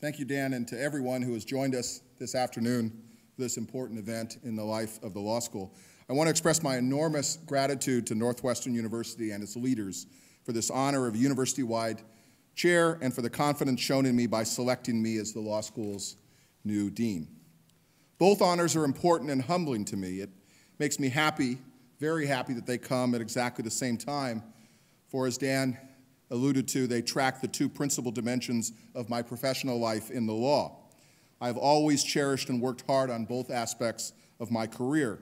Thank you, Dan, and to everyone who has joined us this afternoon for this important event in the life of the law school. I want to express my enormous gratitude to Northwestern University and its leaders for this honor of university-wide chair and for the confidence shown in me by selecting me as the law school's new dean. Both honors are important and humbling to me. It makes me happy, very happy that they come at exactly the same time, for as Dan alluded to, they track the two principal dimensions of my professional life in the law. I've always cherished and worked hard on both aspects of my career.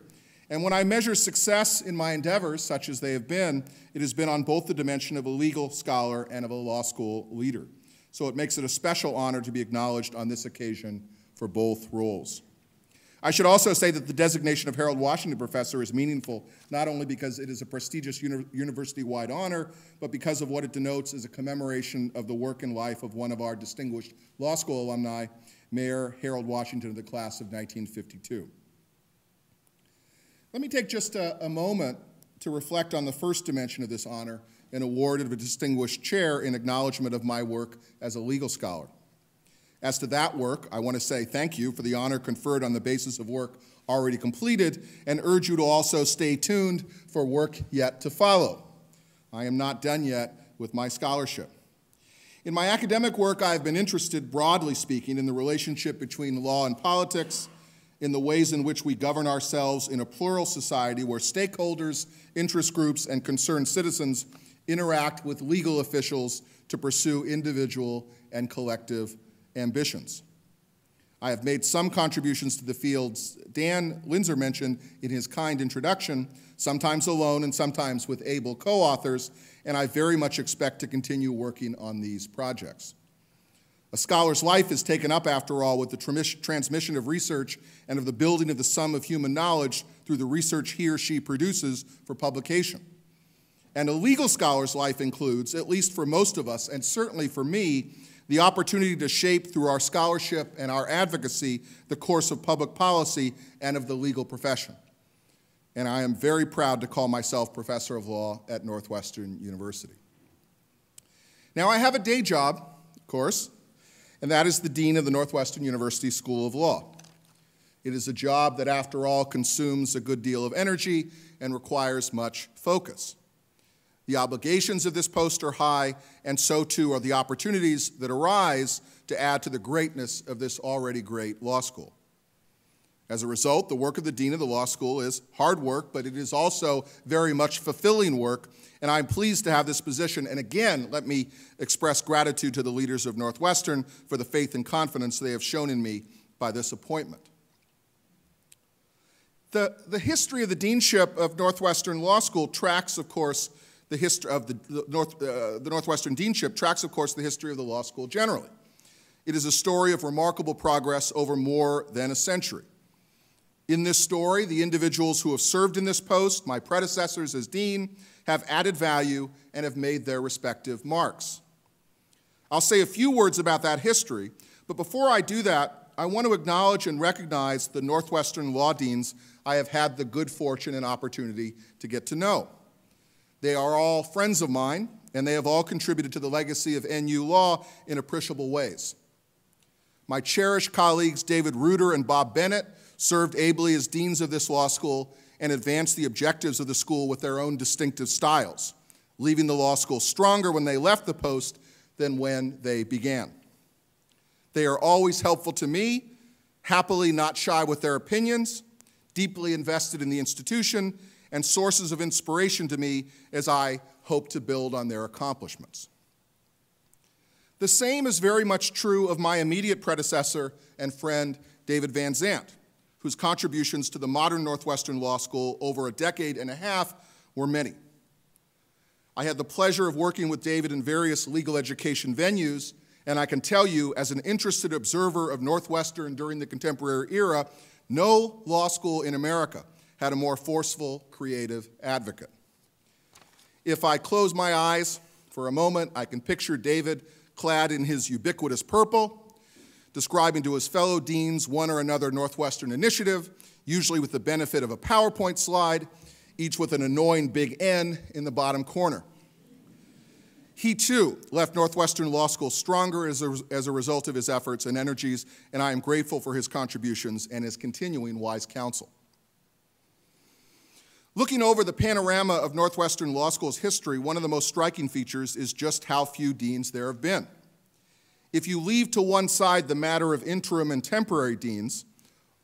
And when I measure success in my endeavors, such as they have been, it has been on both the dimension of a legal scholar and of a law school leader. So it makes it a special honor to be acknowledged on this occasion for both roles. I should also say that the designation of Harold Washington Professor is meaningful, not only because it is a prestigious uni university-wide honor, but because of what it denotes as a commemoration of the work and life of one of our distinguished law school alumni, Mayor Harold Washington of the class of 1952. Let me take just a, a moment to reflect on the first dimension of this honor, an award of a distinguished chair in acknowledgement of my work as a legal scholar. As to that work, I want to say thank you for the honor conferred on the basis of work already completed and urge you to also stay tuned for work yet to follow. I am not done yet with my scholarship. In my academic work, I have been interested, broadly speaking, in the relationship between law and politics, in the ways in which we govern ourselves in a plural society where stakeholders, interest groups, and concerned citizens interact with legal officials to pursue individual and collective ambitions. I have made some contributions to the fields Dan Linzer mentioned in his kind introduction, sometimes alone and sometimes with able co-authors, and I very much expect to continue working on these projects. A scholar's life is taken up, after all, with the transmission of research and of the building of the sum of human knowledge through the research he or she produces for publication. And a legal scholar's life includes, at least for most of us, and certainly for me, the opportunity to shape through our scholarship and our advocacy the course of public policy and of the legal profession. And I am very proud to call myself professor of law at Northwestern University. Now, I have a day job, of course, and that is the dean of the Northwestern University School of Law. It is a job that, after all, consumes a good deal of energy and requires much focus. The obligations of this post are high, and so too are the opportunities that arise to add to the greatness of this already great law school. As a result, the work of the Dean of the Law School is hard work, but it is also very much fulfilling work, and I'm pleased to have this position. And again, let me express gratitude to the leaders of Northwestern for the faith and confidence they have shown in me by this appointment. The, the history of the deanship of Northwestern Law School tracks, of course, the history of the, North, uh, the Northwestern Deanship tracks, of course, the history of the law school generally. It is a story of remarkable progress over more than a century. In this story, the individuals who have served in this post, my predecessors as dean, have added value and have made their respective marks. I'll say a few words about that history, but before I do that, I want to acknowledge and recognize the Northwestern law deans I have had the good fortune and opportunity to get to know. They are all friends of mine, and they have all contributed to the legacy of NU law in appreciable ways. My cherished colleagues David Ruder and Bob Bennett served ably as deans of this law school and advanced the objectives of the school with their own distinctive styles, leaving the law school stronger when they left the post than when they began. They are always helpful to me, happily not shy with their opinions, deeply invested in the institution, and sources of inspiration to me as I hope to build on their accomplishments. The same is very much true of my immediate predecessor and friend, David Van Zandt, whose contributions to the modern Northwestern Law School over a decade and a half were many. I had the pleasure of working with David in various legal education venues, and I can tell you, as an interested observer of Northwestern during the contemporary era, no law school in America had a more forceful, creative advocate. If I close my eyes for a moment, I can picture David clad in his ubiquitous purple, describing to his fellow deans one or another Northwestern initiative, usually with the benefit of a PowerPoint slide, each with an annoying big N in the bottom corner. He too left Northwestern Law School stronger as a, as a result of his efforts and energies, and I am grateful for his contributions and his continuing wise counsel. Looking over the panorama of Northwestern Law School's history, one of the most striking features is just how few deans there have been. If you leave to one side the matter of interim and temporary deans,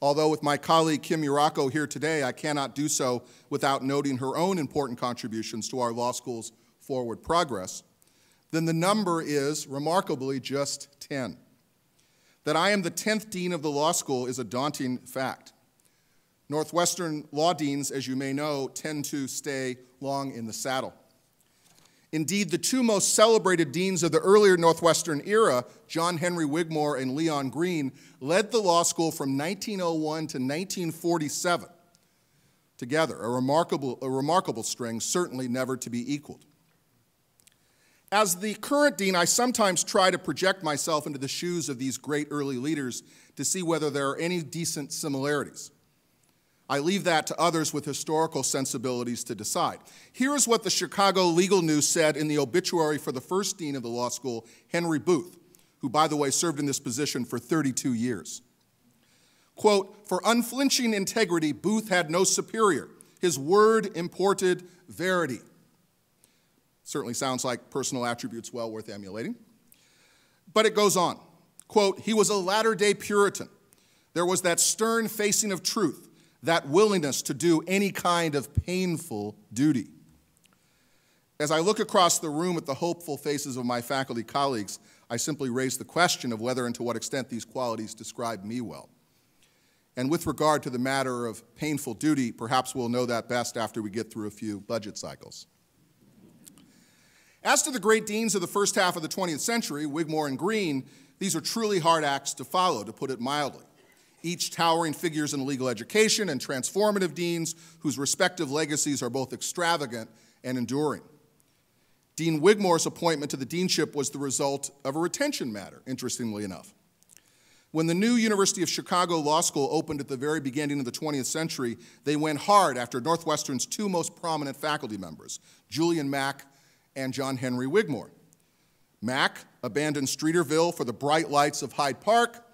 although with my colleague Kim Yuracko here today, I cannot do so without noting her own important contributions to our law school's forward progress, then the number is remarkably just 10. That I am the 10th dean of the law school is a daunting fact. Northwestern law deans, as you may know, tend to stay long in the saddle. Indeed, the two most celebrated deans of the earlier Northwestern era, John Henry Wigmore and Leon Green, led the law school from 1901 to 1947 together, a remarkable, a remarkable string, certainly never to be equaled. As the current dean, I sometimes try to project myself into the shoes of these great early leaders to see whether there are any decent similarities. I leave that to others with historical sensibilities to decide. Here is what the Chicago Legal News said in the obituary for the first dean of the law school, Henry Booth, who, by the way, served in this position for 32 years. Quote, for unflinching integrity, Booth had no superior. His word imported verity. Certainly sounds like personal attributes well worth emulating. But it goes on. Quote, he was a latter day Puritan. There was that stern facing of truth, that willingness to do any kind of painful duty. As I look across the room at the hopeful faces of my faculty colleagues, I simply raise the question of whether and to what extent these qualities describe me well. And with regard to the matter of painful duty, perhaps we'll know that best after we get through a few budget cycles. As to the great deans of the first half of the 20th century, Wigmore and Green, these are truly hard acts to follow, to put it mildly. Each towering figures in legal education and transformative deans whose respective legacies are both extravagant and enduring. Dean Wigmore's appointment to the deanship was the result of a retention matter, interestingly enough. When the new University of Chicago Law School opened at the very beginning of the 20th century, they went hard after Northwestern's two most prominent faculty members, Julian Mack and John Henry Wigmore. Mack abandoned Streeterville for the bright lights of Hyde Park,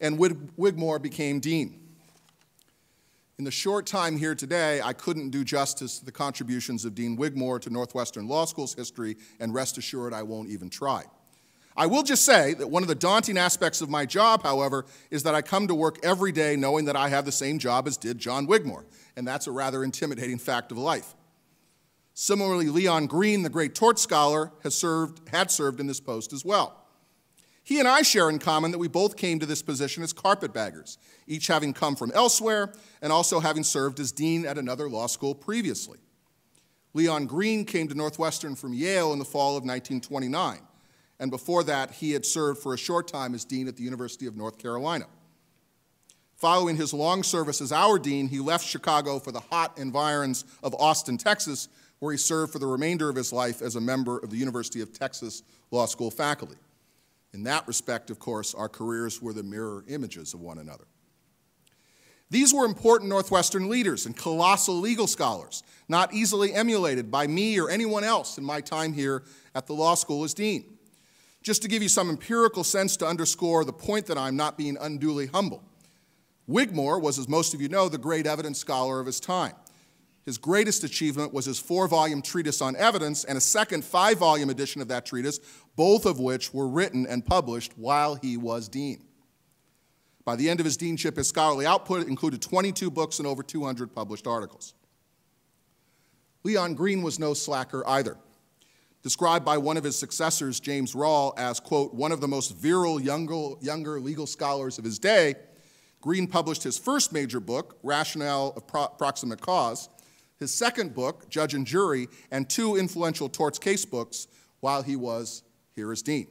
and Wigmore became dean. In the short time here today, I couldn't do justice to the contributions of Dean Wigmore to Northwestern Law School's history, and rest assured I won't even try. I will just say that one of the daunting aspects of my job, however, is that I come to work every day knowing that I have the same job as did John Wigmore, and that's a rather intimidating fact of life. Similarly, Leon Green, the great tort scholar, has served, had served in this post as well. He and I share in common that we both came to this position as carpetbaggers, each having come from elsewhere and also having served as dean at another law school previously. Leon Green came to Northwestern from Yale in the fall of 1929, and before that, he had served for a short time as dean at the University of North Carolina. Following his long service as our dean, he left Chicago for the hot environs of Austin, Texas, where he served for the remainder of his life as a member of the University of Texas Law School faculty. In that respect, of course, our careers were the mirror images of one another. These were important Northwestern leaders and colossal legal scholars, not easily emulated by me or anyone else in my time here at the law school as dean. Just to give you some empirical sense to underscore the point that I'm not being unduly humble. Wigmore was, as most of you know, the great evidence scholar of his time. His greatest achievement was his four volume treatise on evidence and a second five volume edition of that treatise, both of which were written and published while he was dean. By the end of his deanship, his scholarly output included 22 books and over 200 published articles. Leon Green was no slacker either. Described by one of his successors, James Rahl, as, quote, one of the most virile younger, younger legal scholars of his day, Green published his first major book, Rationale of Pro Proximate Cause, his second book, Judge and Jury, and two influential torts case books while he was here as dean.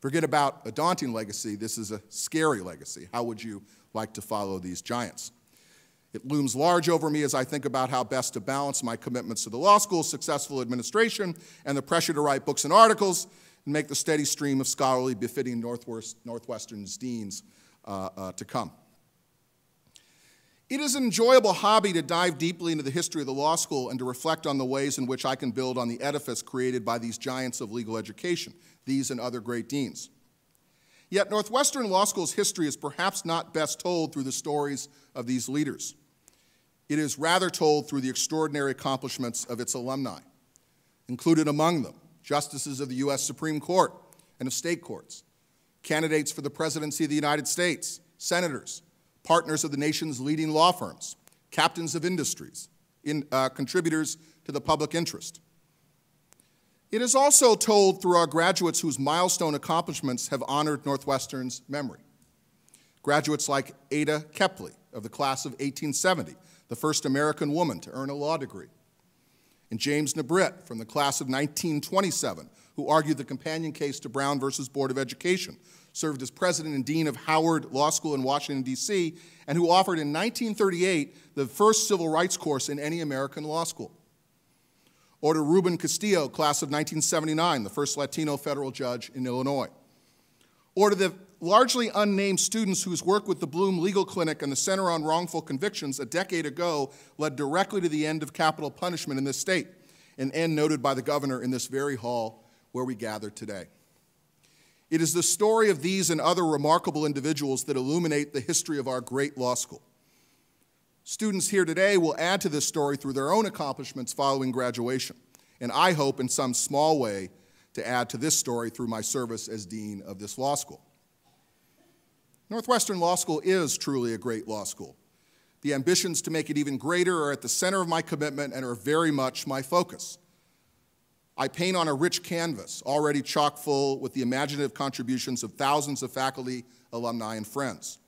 Forget about a daunting legacy, this is a scary legacy. How would you like to follow these giants? It looms large over me as I think about how best to balance my commitments to the law school's successful administration and the pressure to write books and articles and make the steady stream of scholarly befitting Northwest, Northwestern's deans uh, uh, to come. It is an enjoyable hobby to dive deeply into the history of the law school and to reflect on the ways in which I can build on the edifice created by these giants of legal education, these and other great deans. Yet Northwestern Law School's history is perhaps not best told through the stories of these leaders. It is rather told through the extraordinary accomplishments of its alumni, included among them justices of the U.S. Supreme Court and of state courts, candidates for the presidency of the United States, senators, partners of the nation's leading law firms, captains of industries, in, uh, contributors to the public interest. It is also told through our graduates whose milestone accomplishments have honored Northwestern's memory. Graduates like Ada Kepley of the class of 1870, the first American woman to earn a law degree, and James Nabrit from the class of 1927, who argued the companion case to Brown versus Board of Education, served as president and dean of Howard Law School in Washington, D.C., and who offered in 1938 the first civil rights course in any American law school. Or to Ruben Castillo, class of 1979, the first Latino federal judge in Illinois. Or to the largely unnamed students whose work with the Bluhm Legal Clinic and the Center on Wrongful Convictions a decade ago led directly to the end of capital punishment in this state, an end noted by the governor in this very hall where we gather today. It is the story of these and other remarkable individuals that illuminate the history of our great law school. Students here today will add to this story through their own accomplishments following graduation, and I hope in some small way to add to this story through my service as dean of this law school. Northwestern Law School is truly a great law school. The ambitions to make it even greater are at the center of my commitment and are very much my focus. I paint on a rich canvas, already chock full with the imaginative contributions of thousands of faculty, alumni, and friends.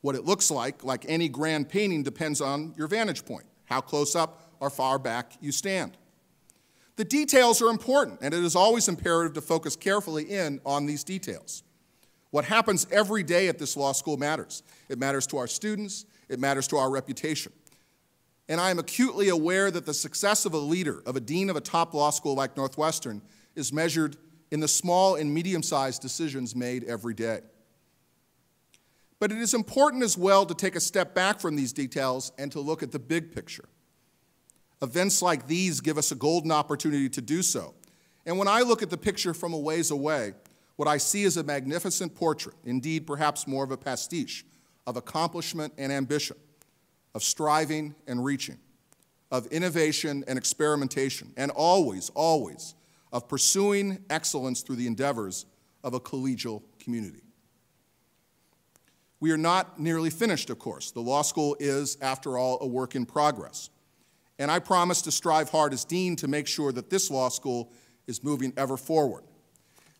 What it looks like, like any grand painting, depends on your vantage point, how close up or far back you stand. The details are important, and it is always imperative to focus carefully in on these details. What happens every day at this law school matters. It matters to our students, it matters to our reputation. And I am acutely aware that the success of a leader, of a dean of a top law school like Northwestern, is measured in the small and medium sized decisions made every day. But it is important as well to take a step back from these details and to look at the big picture. Events like these give us a golden opportunity to do so. And when I look at the picture from a ways away, what I see is a magnificent portrait, indeed, perhaps more of a pastiche, of accomplishment and ambition, of striving and reaching, of innovation and experimentation, and always, always of pursuing excellence through the endeavors of a collegial community. We are not nearly finished, of course. The law school is, after all, a work in progress. And I promise to strive hard as dean to make sure that this law school is moving ever forward,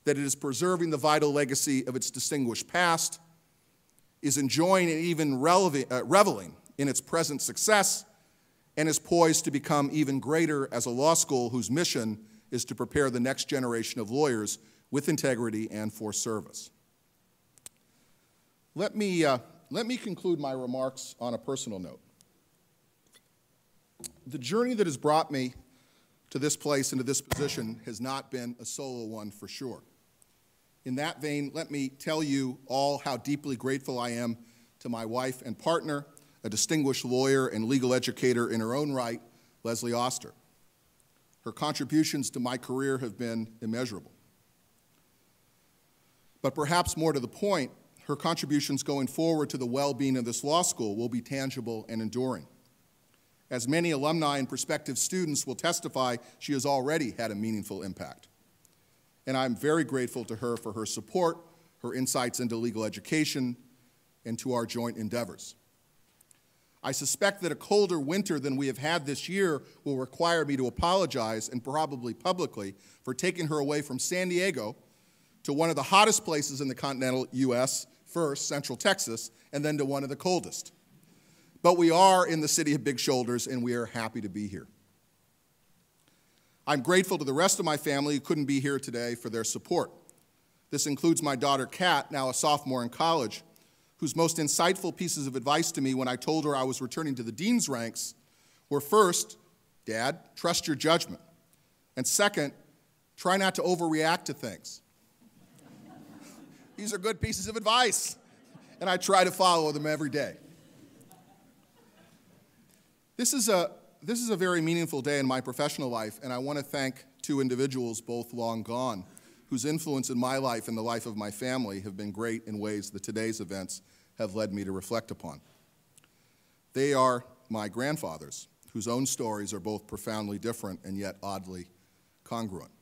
that it is preserving the vital legacy of its distinguished past, is enjoying and even uh, reveling in its present success, and is poised to become even greater as a law school whose mission is to prepare the next generation of lawyers with integrity and for service. Let me, uh, let me conclude my remarks on a personal note. The journey that has brought me to this place and to this position has not been a solo one for sure. In that vein, let me tell you all how deeply grateful I am to my wife and partner, a distinguished lawyer and legal educator in her own right, Leslie Oster. Her contributions to my career have been immeasurable. But perhaps more to the point, her contributions going forward to the well being of this law school will be tangible and enduring. As many alumni and prospective students will testify, she has already had a meaningful impact. And I'm very grateful to her for her support, her insights into legal education, and to our joint endeavors. I suspect that a colder winter than we have had this year will require me to apologize, and probably publicly, for taking her away from San Diego to one of the hottest places in the continental U.S first, Central Texas, and then to one of the coldest. But we are in the city of big shoulders, and we are happy to be here. I'm grateful to the rest of my family who couldn't be here today for their support. This includes my daughter, Kat, now a sophomore in college, whose most insightful pieces of advice to me when I told her I was returning to the dean's ranks were first, Dad, trust your judgment. And second, try not to overreact to things. These are good pieces of advice, and I try to follow them every day. This is, a, this is a very meaningful day in my professional life, and I want to thank two individuals, both long gone, whose influence in my life and the life of my family have been great in ways that today's events have led me to reflect upon. They are my grandfathers, whose own stories are both profoundly different and yet oddly congruent.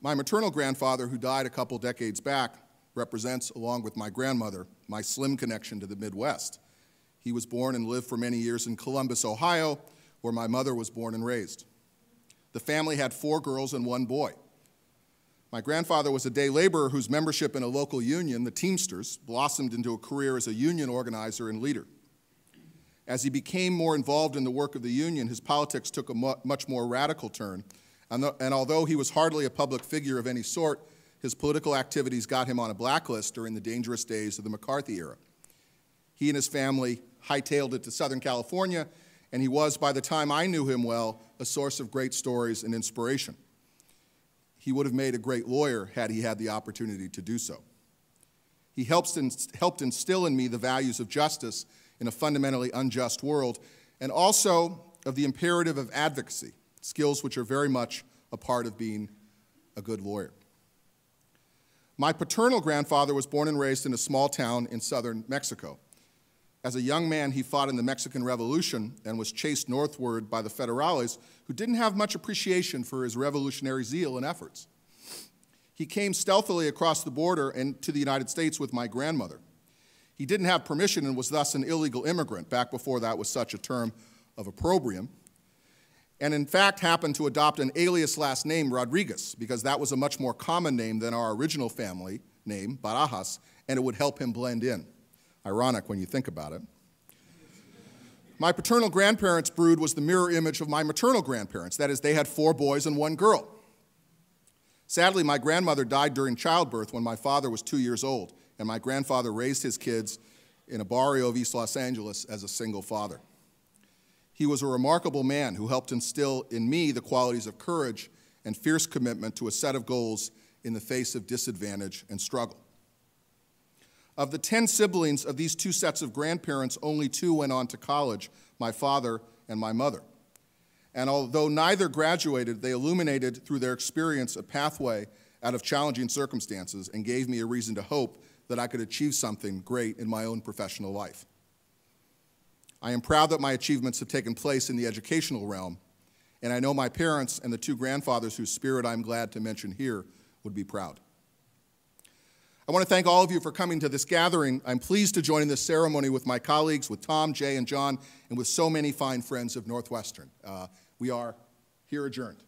My maternal grandfather, who died a couple decades back, represents, along with my grandmother, my slim connection to the Midwest. He was born and lived for many years in Columbus, Ohio, where my mother was born and raised. The family had four girls and one boy. My grandfather was a day laborer whose membership in a local union, the Teamsters, blossomed into a career as a union organizer and leader. As he became more involved in the work of the union, his politics took a much more radical turn. And, the, and although he was hardly a public figure of any sort, his political activities got him on a blacklist during the dangerous days of the McCarthy era. He and his family hightailed it to Southern California, and he was, by the time I knew him well, a source of great stories and inspiration. He would have made a great lawyer had he had the opportunity to do so. He helped instill in me the values of justice in a fundamentally unjust world, and also of the imperative of advocacy, skills which are very much a part of being a good lawyer. My paternal grandfather was born and raised in a small town in southern Mexico. As a young man, he fought in the Mexican Revolution and was chased northward by the Federales, who didn't have much appreciation for his revolutionary zeal and efforts. He came stealthily across the border and to the United States with my grandmother. He didn't have permission and was thus an illegal immigrant, back before that was such a term of opprobrium. And in fact, happened to adopt an alias last name, Rodriguez, because that was a much more common name than our original family name, Barajas, and it would help him blend in. Ironic when you think about it. My paternal grandparents' brood was the mirror image of my maternal grandparents. That is, they had four boys and one girl. Sadly, my grandmother died during childbirth when my father was two years old, and my grandfather raised his kids in a barrio of East Los Angeles as a single father. He was a remarkable man who helped instill in me the qualities of courage and fierce commitment to a set of goals in the face of disadvantage and struggle. Of the 10 siblings of these two sets of grandparents, only two went on to college my father and my mother. And although neither graduated, they illuminated through their experience a pathway out of challenging circumstances and gave me a reason to hope that I could achieve something great in my own professional life. I am proud that my achievements have taken place in the educational realm, and I know my parents and the two grandfathers whose spirit I'm glad to mention here would be proud. I want to thank all of you for coming to this gathering. I'm pleased to join in this ceremony with my colleagues, with Tom, Jay, and John, and with so many fine friends of Northwestern. Uh, we are here adjourned.